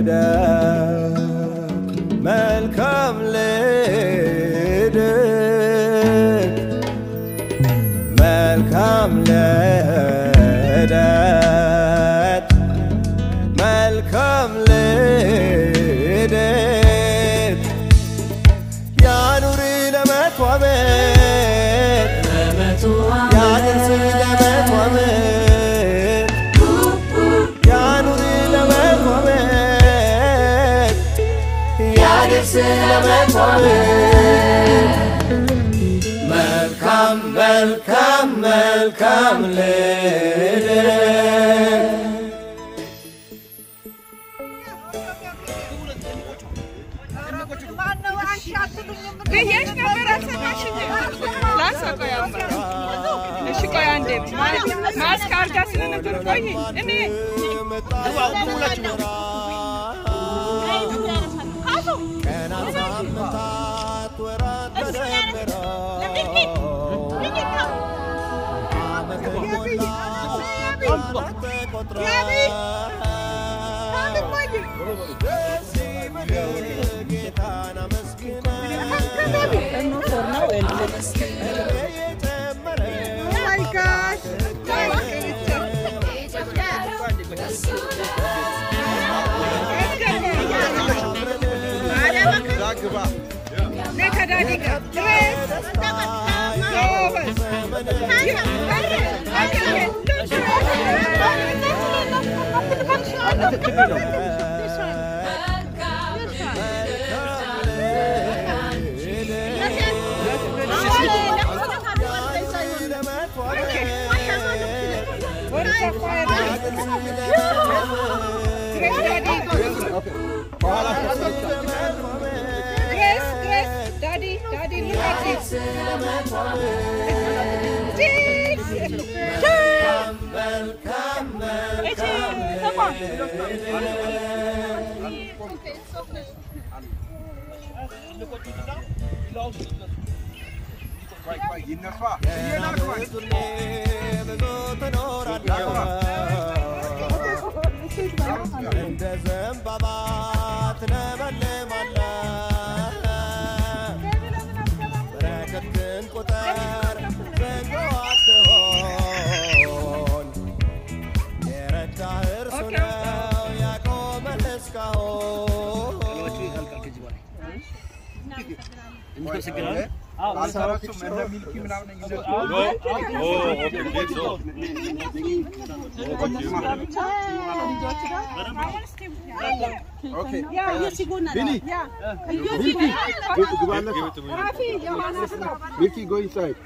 ልደግ መልካም ልደግ መልካም ልደግ መልካም ልደግ ያኑሪ ለመቷበት Welcome, welcome, welcome, lady. Ieși neapărat să faci și Lasă coia în bară. Și coia în dept. Masca ardeasă în întâlcoinii. În ei. Gabby! Hallelujah! Oh my gosh! This one. This one. Daddy, Daddy, look at this. Cheese! Cheese! እንደ ዘንባባ ትለመልማለህ Milky, go now. Yeah. You should go now. Rafi, Johanna. Vicky, go inside.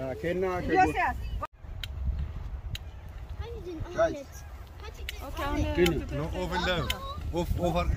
Uh, Kenna, can go. Guys. No oven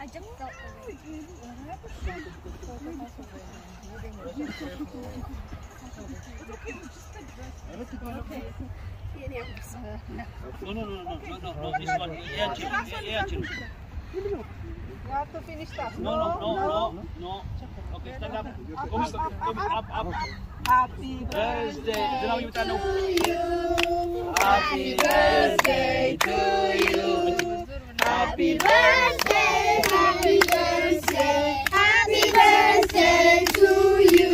I just felt No, no, no, no, no, no, no, this one. Yeah, yeah, yeah. You have to finish that. No, no, no, no, no. Okay, stand up. Come, come, up, up. Happy Birthday. Now you. Happy birthday to you. Happy birthday, happy birthday, happy birthday to you.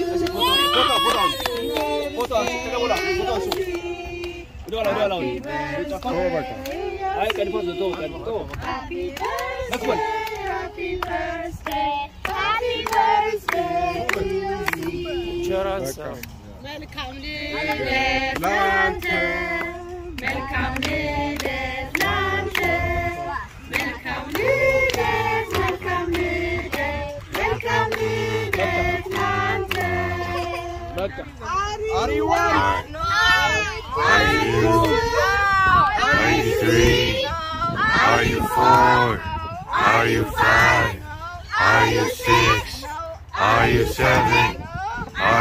Foto, kita bola. Foto Welcome, Welcome, Welcome, welcome welcome Welcome. Are you one? Are you two? Are you three? Are you four? Are you five? Are you six? Are you seven?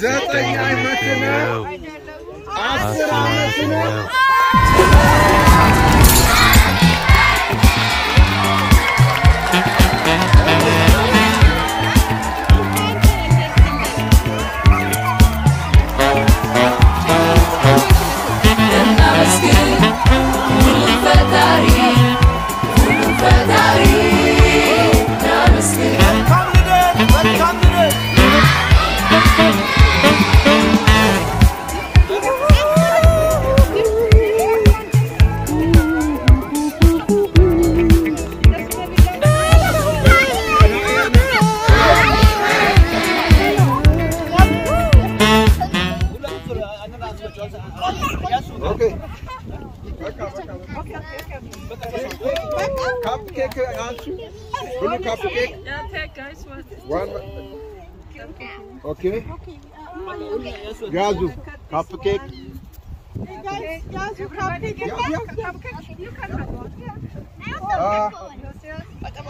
ዘጠኝ ዓመት ነው። አስር ዓመት ነው። Okay? Okay. Uh, okay. Yazu, cupcake. Hey guys, Yazu, cupcake. Yeah, yeah. Cupcake. You can have one. Yeah. Uh,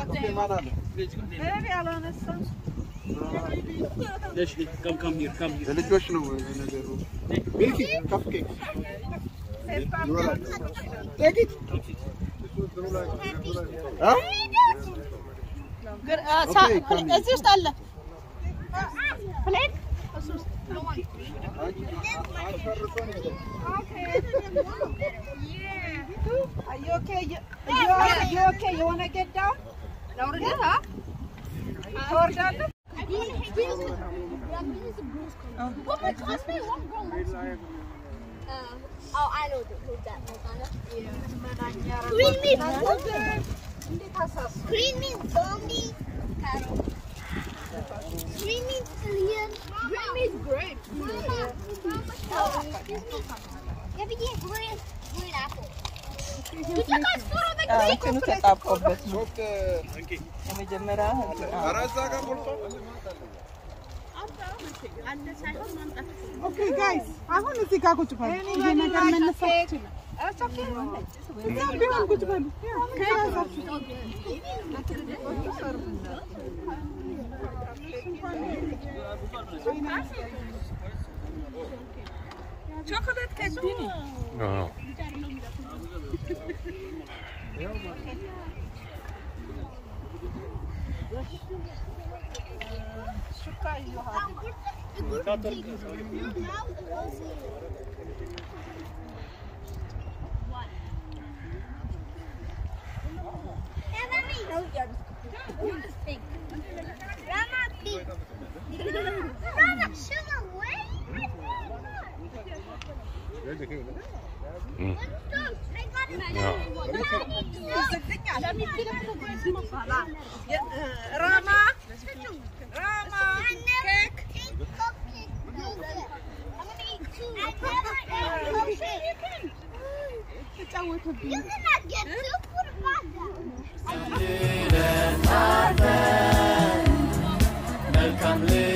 okay, madam. Very alone, son. Deshli, come, come here, come here. Let's go to another room. Milk it, cupcake. Take it. ها؟ اجي اشتغل Balik! yeah. Are you okay? You, are you okay? You wanna get down? No, yeah. huh? Jordan? Want to. Oh. Oh, I know that. Yeah. Green means zombie. Green means zombie. Green meat alien. Green meat grape. Oh, excuse me. Yeah, but yeah, green, green apple. You took us photo of the green እንትኑ ተጣብቆበት ነው ሶፍት የመጀመሪያ ኧረ እዛ ጋር ሞልቷል ኦኬ ጋይስ አሁን እዚህ ጋር ቁጭ በሉ። ይሄ ነገር መነሳት ይችላል። እዛም ቢሆን ቁጭ በሉ። Chocolate Cantini. No. Шукаю. Я вам thing. Grandma, feet. Grandma, shove away. Mm. Rama, Rama, cake. I'm gonna eat two. You cannot get two for the father. I'm living.